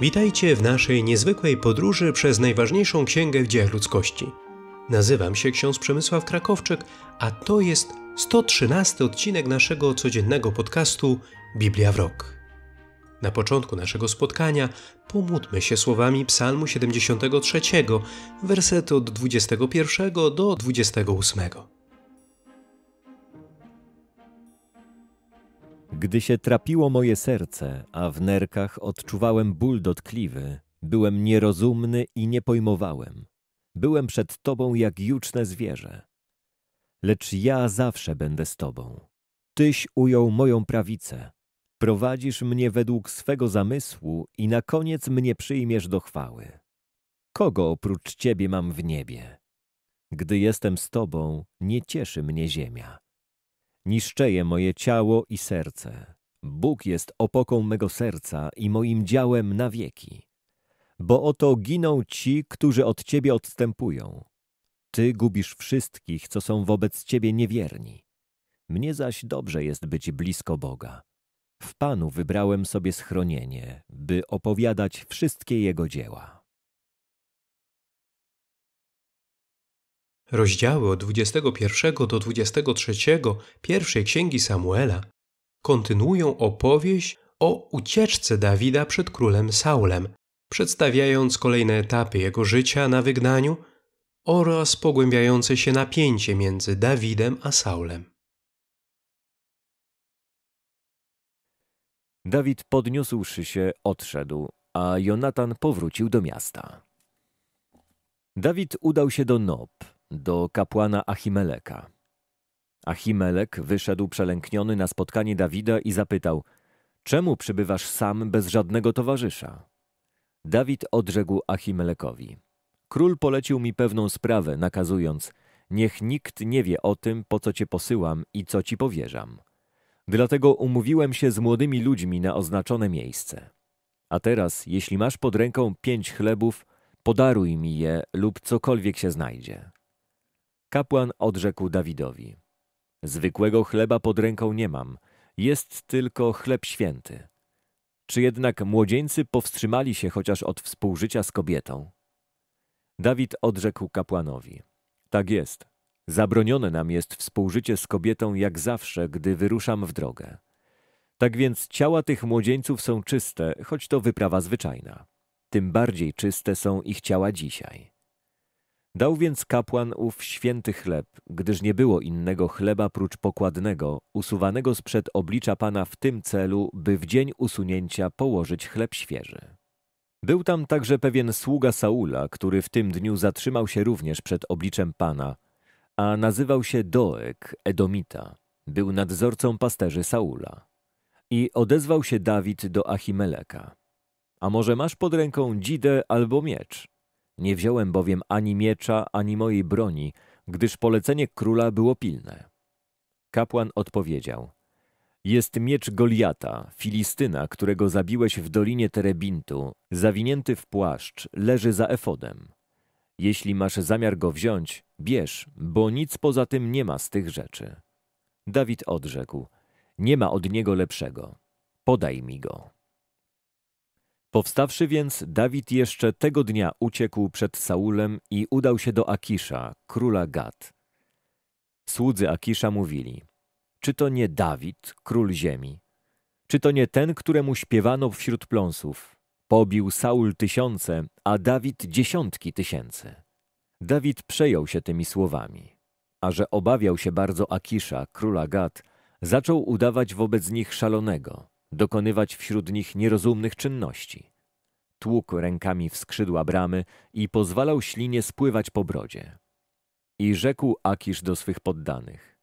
Witajcie w naszej niezwykłej podróży przez najważniejszą księgę w dziejach ludzkości. Nazywam się ksiądz Przemysław Krakowczyk, a to jest 113 odcinek naszego codziennego podcastu Biblia w rok. Na początku naszego spotkania pomódlmy się słowami Psalmu 73, wersety od 21 do 28. Gdy się trapiło moje serce, a w nerkach odczuwałem ból dotkliwy, byłem nierozumny i nie pojmowałem. Byłem przed Tobą jak juczne zwierzę. Lecz ja zawsze będę z Tobą. Tyś ujął moją prawicę. Prowadzisz mnie według swego zamysłu i na koniec mnie przyjmiesz do chwały. Kogo oprócz Ciebie mam w niebie? Gdy jestem z Tobą, nie cieszy mnie ziemia. Niszczeje moje ciało i serce. Bóg jest opoką mego serca i moim działem na wieki. Bo oto giną ci, którzy od Ciebie odstępują. Ty gubisz wszystkich, co są wobec Ciebie niewierni. Mnie zaś dobrze jest być blisko Boga. W Panu wybrałem sobie schronienie, by opowiadać wszystkie Jego dzieła. Rozdziały od 21 do 23 pierwszej księgi Samuela kontynuują opowieść o ucieczce Dawida przed królem Saulem, przedstawiając kolejne etapy jego życia na wygnaniu oraz pogłębiające się napięcie między Dawidem a Saulem. Dawid podniósłszy się, odszedł, a Jonatan powrócił do miasta. Dawid udał się do Nob, do kapłana Achimeleka. Achimelek wyszedł przelękniony na spotkanie Dawida i zapytał, czemu przybywasz sam bez żadnego towarzysza? Dawid odrzekł Achimelekowi, król polecił mi pewną sprawę, nakazując, niech nikt nie wie o tym, po co cię posyłam i co ci powierzam. Dlatego umówiłem się z młodymi ludźmi na oznaczone miejsce. A teraz, jeśli masz pod ręką pięć chlebów, podaruj mi je lub cokolwiek się znajdzie. Kapłan odrzekł Dawidowi: Zwykłego chleba pod ręką nie mam, jest tylko chleb święty. Czy jednak młodzieńcy powstrzymali się chociaż od współżycia z kobietą? Dawid odrzekł kapłanowi: Tak jest. Zabronione nam jest współżycie z kobietą jak zawsze, gdy wyruszam w drogę. Tak więc ciała tych młodzieńców są czyste, choć to wyprawa zwyczajna. Tym bardziej czyste są ich ciała dzisiaj. Dał więc kapłan ów święty chleb, gdyż nie było innego chleba prócz pokładnego, usuwanego sprzed oblicza Pana w tym celu, by w dzień usunięcia położyć chleb świeży. Był tam także pewien sługa Saula, który w tym dniu zatrzymał się również przed obliczem Pana, a nazywał się Doeg, Edomita. Był nadzorcą pasterzy Saula. I odezwał się Dawid do Achimeleka. A może masz pod ręką dzidę albo miecz? Nie wziąłem bowiem ani miecza, ani mojej broni, gdyż polecenie króla było pilne. Kapłan odpowiedział: Jest miecz Goliata, Filistyna, którego zabiłeś w dolinie Terebintu, zawinięty w płaszcz, leży za efodem. Jeśli masz zamiar go wziąć, bierz, bo nic poza tym nie ma z tych rzeczy. Dawid odrzekł: Nie ma od niego lepszego. Podaj mi go. Powstawszy więc, Dawid jeszcze tego dnia uciekł przed Saulem i udał się do Akisza, króla Gad. Słudzy Akisza mówili, czy to nie Dawid, król ziemi? Czy to nie ten, któremu śpiewano wśród pląsów? Pobił Saul tysiące, a Dawid dziesiątki tysięcy. Dawid przejął się tymi słowami, a że obawiał się bardzo Akisza, króla Gad, zaczął udawać wobec nich szalonego, dokonywać wśród nich nierozumnych czynności. Tłukł rękami w skrzydła bramy i pozwalał ślinie spływać po brodzie. I rzekł Akisz do swych poddanych.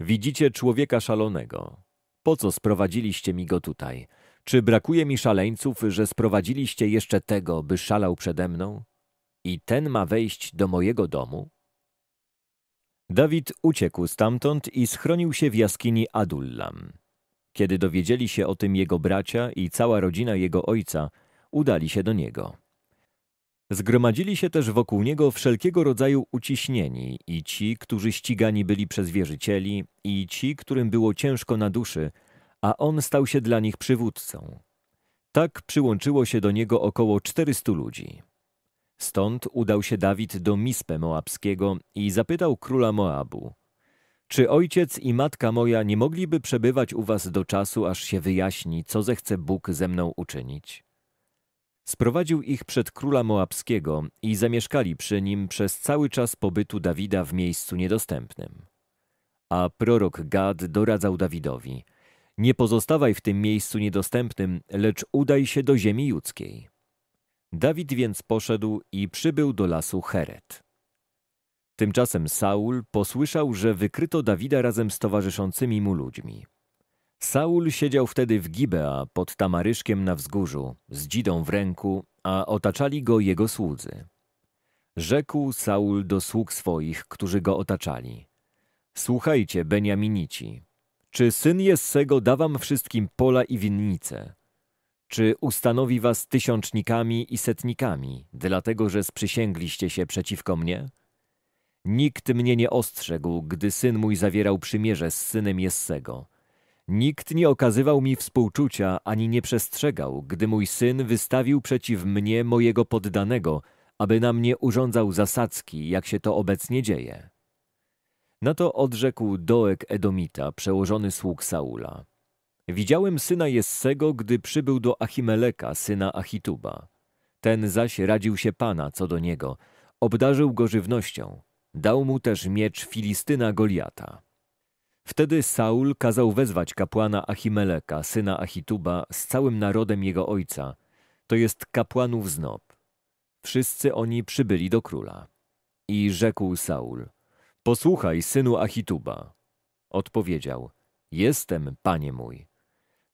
Widzicie człowieka szalonego. Po co sprowadziliście mi go tutaj? Czy brakuje mi szaleńców, że sprowadziliście jeszcze tego, by szalał przede mną? I ten ma wejść do mojego domu? Dawid uciekł stamtąd i schronił się w jaskini Adullam. Kiedy dowiedzieli się o tym jego bracia i cała rodzina jego ojca, udali się do niego. Zgromadzili się też wokół niego wszelkiego rodzaju uciśnieni i ci, którzy ścigani byli przez wierzycieli, i ci, którym było ciężko na duszy, a on stał się dla nich przywódcą. Tak przyłączyło się do niego około 400 ludzi. Stąd udał się Dawid do Mispę Moabskiego i zapytał króla Moabu: Czy ojciec i matka moja nie mogliby przebywać u was do czasu, aż się wyjaśni, co zechce Bóg ze mną uczynić? Sprowadził ich przed króla Moabskiego i zamieszkali przy nim przez cały czas pobytu Dawida w miejscu niedostępnym. A prorok Gad doradzał Dawidowi: Nie pozostawaj w tym miejscu niedostępnym, lecz udaj się do ziemi judzkiej. Dawid więc poszedł i przybył do lasu Heret. Tymczasem Saul posłyszał, że wykryto Dawida razem z towarzyszącymi mu ludźmi. Saul siedział wtedy w Gibea pod tamaryszkiem na wzgórzu, z dzidą w ręku, a otaczali go jego słudzy. Rzekł Saul do sług swoich, którzy go otaczali. Słuchajcie, Beniaminici, czy syn Jessego da wam wszystkim pola i winnice? Czy ustanowi was tysiącznikami i setnikami, dlatego że sprzysięgliście się przeciwko mnie? Nikt mnie nie ostrzegł, gdy syn mój zawierał przymierze z synem Jessego. Nikt nie okazywał mi współczucia, ani nie przestrzegał, gdy mój syn wystawił przeciw mnie mojego poddanego, aby na mnie urządzał zasadzki, jak się to obecnie dzieje. Na to odrzekł Doek Edomita, przełożony sług Saula. Widziałem syna Jessego, gdy przybył do Achimeleka, syna Achituba. Ten zaś radził się Pana co do niego, obdarzył go żywnością. Dał mu też miecz Filistyna Goliata. Wtedy Saul kazał wezwać kapłana Achimeleka, syna Achituba, z całym narodem jego ojca, to jest kapłanów z Nob. Wszyscy oni przybyli do króla. I rzekł Saul, posłuchaj, synu Achituba. Odpowiedział, jestem, panie mój.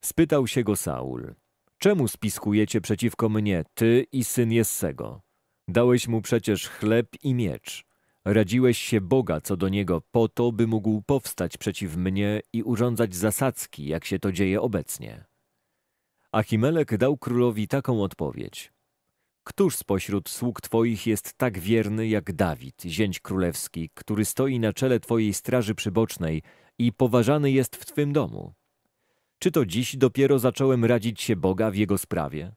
Spytał się go Saul, czemu spiskujecie przeciwko mnie, ty i syn Jessego? Dałeś mu przecież chleb i miecz. Radziłeś się Boga co do niego po to, by mógł powstać przeciw mnie i urządzać zasadzki, jak się to dzieje obecnie. Achimelek dał królowi taką odpowiedź. Któż spośród sług twoich jest tak wierny jak Dawid, zięć królewski, który stoi na czele twojej straży przybocznej i poważany jest w twym domu? Czy to dziś dopiero zacząłem radzić się Boga w jego sprawie?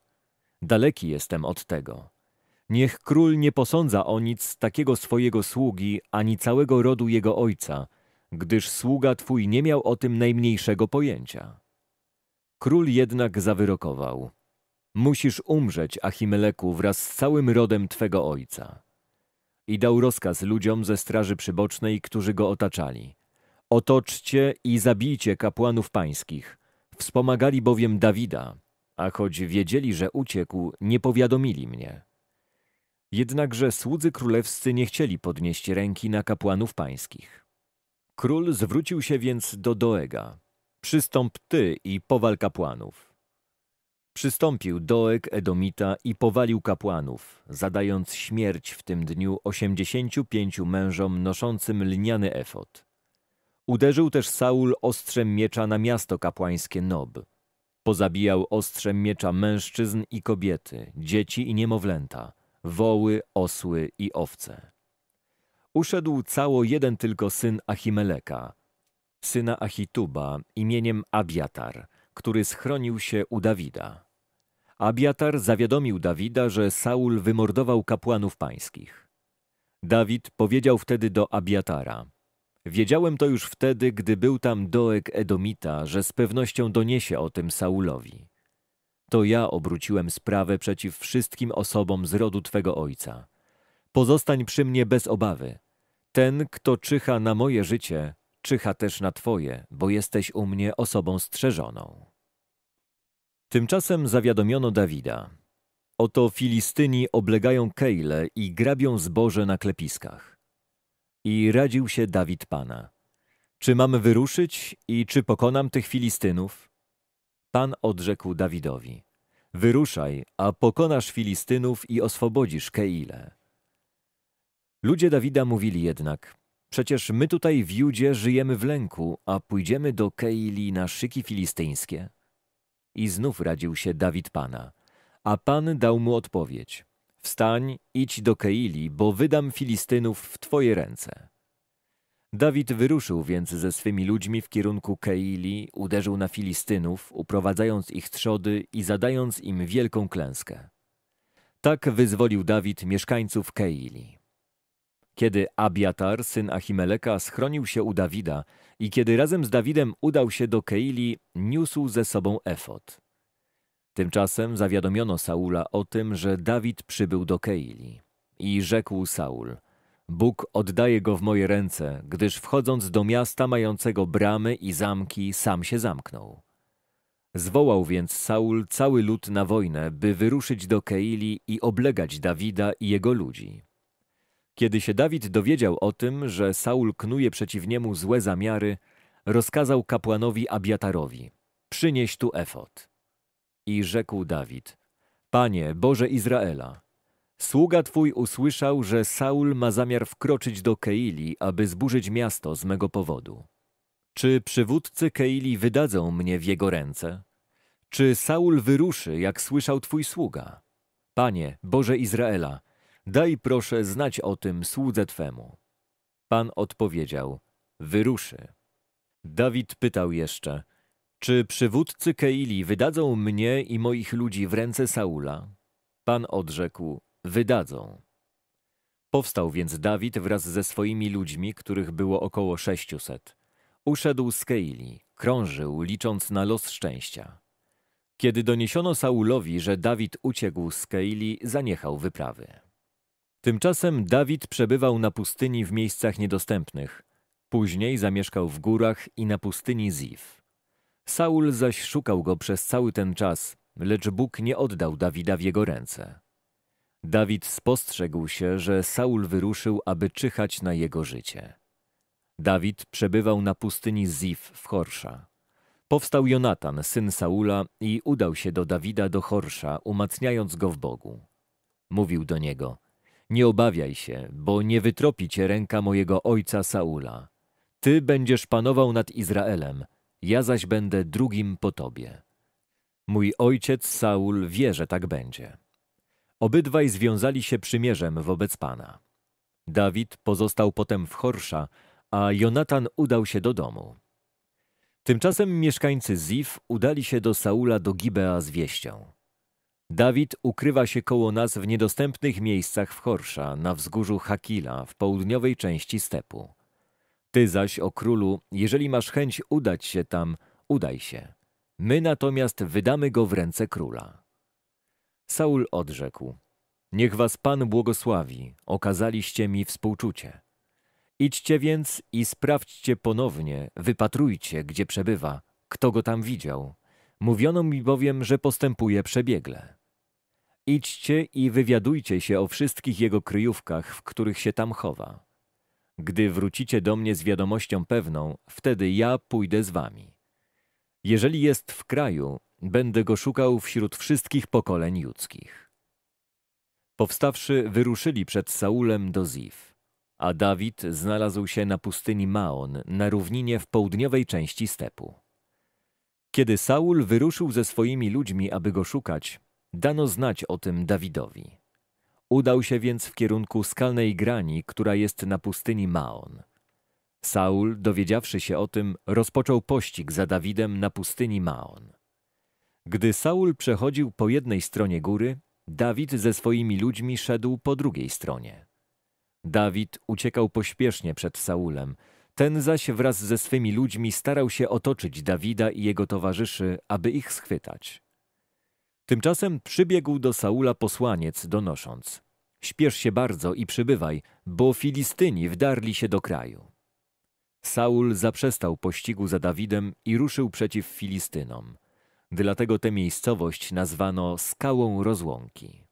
Daleki jestem od tego. Niech król nie posądza o nic takiego swojego sługi, ani całego rodu jego ojca, gdyż sługa twój nie miał o tym najmniejszego pojęcia. Król jednak zawyrokował. Musisz umrzeć, Achimeleku, wraz z całym rodem twego ojca. I dał rozkaz ludziom ze straży przybocznej, którzy go otaczali. Otoczcie i zabijcie kapłanów pańskich. Wspomagali bowiem Dawida, a choć wiedzieli, że uciekł, nie powiadomili mnie. Jednakże słudzy królewscy nie chcieli podnieść ręki na kapłanów pańskich. Król zwrócił się więc do Doega. Przystąp ty i powal kapłanów. Przystąpił Doeg Edomita i powalił kapłanów, zadając śmierć w tym dniu osiemdziesięciu pięciu mężom noszącym lniany efot. Uderzył też Saul ostrzem miecza na miasto kapłańskie Nob. Pozabijał ostrzem miecza mężczyzn i kobiety, dzieci i niemowlęta – woły, osły i owce. Uszedł cało jeden tylko syn Achimeleka, syna Achituba imieniem Abiatar, który schronił się u Dawida. Abiatar zawiadomił Dawida, że Saul wymordował kapłanów pańskich. Dawid powiedział wtedy do Abiatara: Wiedziałem to już wtedy, gdy był tam Doeg Edomita, że z pewnością doniesie o tym Saulowi to ja obróciłem sprawę przeciw wszystkim osobom z rodu Twego ojca. Pozostań przy mnie bez obawy. Ten, kto czyha na moje życie, czyha też na Twoje, bo jesteś u mnie osobą strzeżoną. Tymczasem zawiadomiono Dawida. Oto Filistyni oblegają Kejle i grabią zboże na klepiskach. I radził się Dawid Pana. Czy mamy wyruszyć i czy pokonam tych Filistynów? Pan odrzekł Dawidowi: Wyruszaj, a pokonasz Filistynów i oswobodzisz Keile. Ludzie Dawida mówili jednak: Przecież my tutaj w Judzie żyjemy w lęku, a pójdziemy do Keili na szyki filistyńskie. I znów radził się Dawid Pana, a Pan dał mu odpowiedź: Wstań, idź do Keili, bo wydam Filistynów w twoje ręce. Dawid wyruszył więc ze swymi ludźmi w kierunku Keili, uderzył na Filistynów, uprowadzając ich trzody i zadając im wielką klęskę. Tak wyzwolił Dawid mieszkańców Keili. Kiedy Abiatar, syn Achimeleka, schronił się u Dawida i kiedy razem z Dawidem udał się do Keili, niósł ze sobą efot. Tymczasem zawiadomiono Saula o tym, że Dawid przybył do Keili. I rzekł Saul, Bóg oddaje go w moje ręce, gdyż wchodząc do miasta mającego bramy i zamki, sam się zamknął. Zwołał więc Saul cały lud na wojnę, by wyruszyć do Keili i oblegać Dawida i jego ludzi. Kiedy się Dawid dowiedział o tym, że Saul knuje przeciw niemu złe zamiary, rozkazał kapłanowi Abiatarowi: Przynieś tu efot. I rzekł Dawid: Panie, Boże Izraela, sługa twój usłyszał, że Saul ma zamiar wkroczyć do Keili, aby zburzyć miasto z mego powodu. Czy przywódcy Keili wydadzą mnie w jego ręce? Czy Saul wyruszy, jak słyszał twój sługa? Panie, Boże Izraela, daj proszę znać o tym słudze twemu. Pan odpowiedział, wyruszy. Dawid pytał jeszcze, czy przywódcy Keili wydadzą mnie i moich ludzi w ręce Saula? Pan odrzekł, wydadzą. Powstał więc Dawid wraz ze swoimi ludźmi, których było około sześciuset. Uszedł z Keili, krążył, licząc na los szczęścia. Kiedy doniesiono Saulowi, że Dawid uciekł z Keili, zaniechał wyprawy. Tymczasem Dawid przebywał na pustyni w miejscach niedostępnych. Później zamieszkał w górach i na pustyni Zif. Saul zaś szukał go przez cały ten czas, lecz Bóg nie oddał Dawida w jego ręce. Dawid spostrzegł się, że Saul wyruszył, aby czyhać na jego życie. Dawid przebywał na pustyni Zif w Chorsza. Powstał Jonatan, syn Saula, i udał się do Dawida do Chorsza, umacniając go w Bogu. Mówił do niego, nie obawiaj się, bo nie wytropi cię ręka mojego ojca Saula. Ty będziesz panował nad Izraelem, ja zaś będę drugim po tobie. Mój ojciec Saul wie, że tak będzie. Obydwaj związali się przymierzem wobec Pana. Dawid pozostał potem w Chorsza, a Jonatan udał się do domu. Tymczasem mieszkańcy Zif udali się do Saula do Gibea z wieścią. Dawid ukrywa się koło nas w niedostępnych miejscach w Chorsza, na wzgórzu Hakila, w południowej części stepu. Ty zaś, o królu, jeżeli masz chęć udać się tam, udaj się. My natomiast wydamy go w ręce króla. Saul odrzekł, niech was Pan błogosławi, okazaliście mi współczucie. Idźcie więc i sprawdźcie ponownie, wypatrujcie, gdzie przebywa, kto go tam widział. Mówiono mi bowiem, że postępuje przebiegle. Idźcie i wywiadujcie się o wszystkich jego kryjówkach, w których się tam chowa. Gdy wrócicie do mnie z wiadomością pewną, wtedy ja pójdę z wami. Jeżeli jest w kraju, będę go szukał wśród wszystkich pokoleń judzkich. Powstawszy, wyruszyli przed Saulem do Zif, a Dawid znalazł się na pustyni Maon, na równinie w południowej części stepu. Kiedy Saul wyruszył ze swoimi ludźmi, aby go szukać, dano znać o tym Dawidowi. Udał się więc w kierunku skalnej grani, która jest na pustyni Maon. Saul, dowiedziawszy się o tym, rozpoczął pościg za Dawidem na pustyni Maon. Gdy Saul przechodził po jednej stronie góry, Dawid ze swoimi ludźmi szedł po drugiej stronie. Dawid uciekał pośpiesznie przed Saulem, ten zaś wraz ze swymi ludźmi starał się otoczyć Dawida i jego towarzyszy, aby ich schwytać. Tymczasem przybiegł do Saula posłaniec, donosząc: Śpiesz się bardzo i przybywaj, bo Filistyni wdarli się do kraju. Saul zaprzestał pościgu za Dawidem i ruszył przeciw Filistynom. Dlatego tę miejscowość nazwano skałą rozłąki.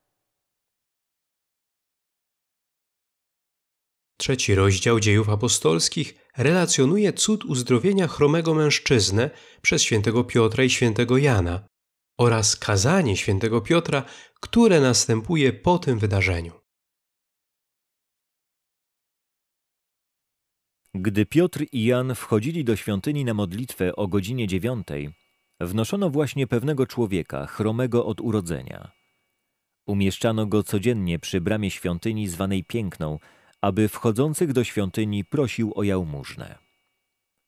Trzeci rozdział dziejów apostolskich relacjonuje cud uzdrowienia chromego mężczyznę przez świętego Piotra i świętego Jana oraz kazanie świętego Piotra, które następuje po tym wydarzeniu. Gdy Piotr i Jan wchodzili do świątyni na modlitwę o godzinie dziewiątej, wnoszono właśnie pewnego człowieka, chromego od urodzenia. Umieszczano go codziennie przy bramie świątyni zwanej Piękną, aby wchodzących do świątyni prosił o jałmużnę.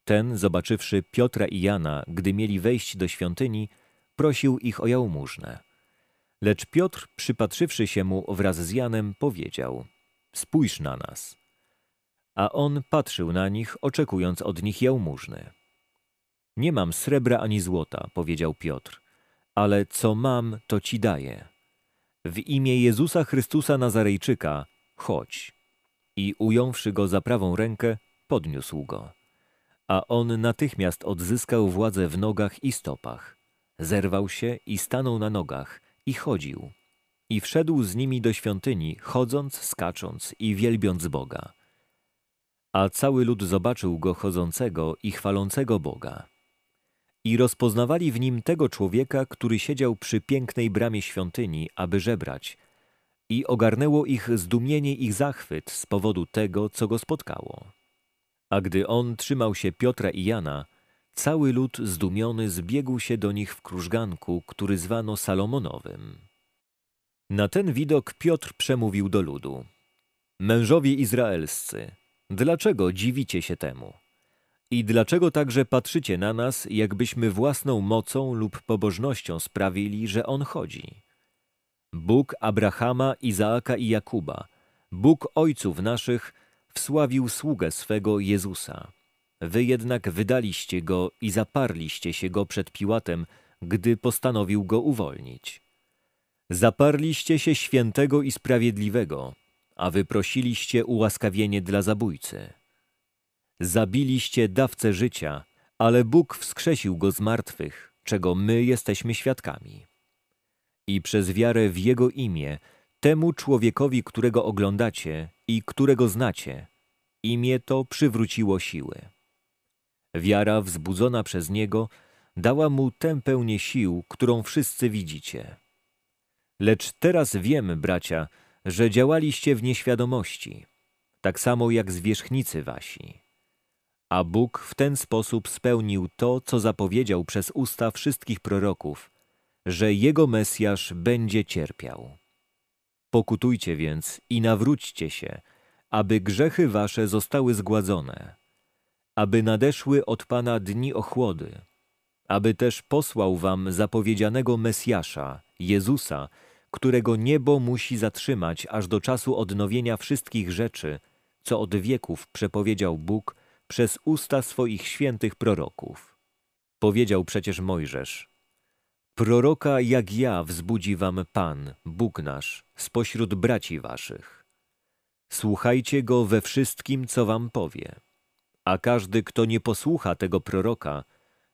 Ten, zobaczywszy Piotra i Jana, gdy mieli wejść do świątyni, prosił ich o jałmużnę. Lecz Piotr, przypatrzywszy się mu wraz z Janem, powiedział: Spójrz na nas. A on patrzył na nich, oczekując od nich jałmużny. Nie mam srebra ani złota, powiedział Piotr, ale co mam, to ci daję. W imię Jezusa Chrystusa Nazarejczyka, chodź. I ująwszy go za prawą rękę, podniósł go. A on natychmiast odzyskał władzę w nogach i stopach. Zerwał się i stanął na nogach i chodził. I wszedł z nimi do świątyni, chodząc, skacząc i wielbiąc Boga. A cały lud zobaczył go chodzącego i chwalącego Boga. I rozpoznawali w nim tego człowieka, który siedział przy pięknej bramie świątyni, aby żebrać. I ogarnęło ich zdumienie i zachwyt z powodu tego, co go spotkało. A gdy on trzymał się Piotra i Jana, cały lud zdumiony zbiegł się do nich w krużganku, który zwano Salomonowym. Na ten widok Piotr przemówił do ludu. Mężowie izraelscy, dlaczego dziwicie się temu? I dlaczego także patrzycie na nas, jakbyśmy własną mocą lub pobożnością sprawili, że On chodzi? Bóg Abrahama, Izaaka i Jakuba, Bóg ojców naszych, wsławił sługę swego Jezusa. Wy jednak wydaliście go i zaparliście się go przed Piłatem, gdy postanowił go uwolnić. Zaparliście się świętego i sprawiedliwego, a wyprosiliście ułaskawienie dla zabójcy. Zabiliście dawcę życia, ale Bóg wskrzesił go z martwych, czego my jesteśmy świadkami. I przez wiarę w Jego imię, temu człowiekowi, którego oglądacie i którego znacie, imię to przywróciło siły. Wiara wzbudzona przez Niego dała mu tę pełnię sił, którą wszyscy widzicie. Lecz teraz wiemy, bracia, że działaliście w nieświadomości, tak samo jak zwierzchnicy wasi. A Bóg w ten sposób spełnił to, co zapowiedział przez usta wszystkich proroków, że Jego Mesjasz będzie cierpiał. Pokutujcie więc i nawróćcie się, aby grzechy wasze zostały zgładzone, aby nadeszły od Pana dni ochłody, aby też posłał wam zapowiedzianego Mesjasza, Jezusa, którego niebo musi zatrzymać aż do czasu odnowienia wszystkich rzeczy, co od wieków przepowiedział Bóg przez usta swoich świętych proroków. Powiedział przecież Mojżesz, Proroka jak ja wzbudzi wam Pan, Bóg nasz, spośród braci waszych. Słuchajcie go we wszystkim, co wam powie. A każdy, kto nie posłucha tego proroka,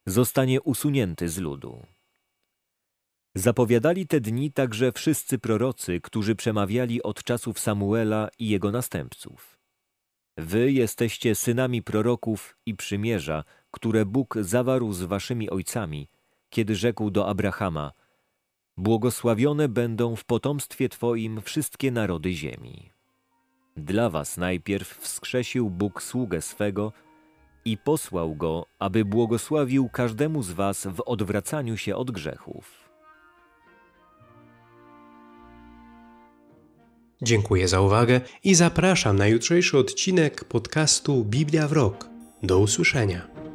zostanie usunięty z ludu. Zapowiadali te dni także wszyscy prorocy, którzy przemawiali od czasów Samuela i jego następców. Wy jesteście synami proroków i przymierza, które Bóg zawarł z waszymi ojcami, kiedy rzekł do Abrahama: Błogosławione będą w potomstwie Twoim wszystkie narody ziemi. Dla was najpierw wskrzesił Bóg sługę swego i posłał go, aby błogosławił każdemu z was w odwracaniu się od grzechów. Dziękuję za uwagę i zapraszam na jutrzejszy odcinek podcastu Biblia w rok. Do usłyszenia.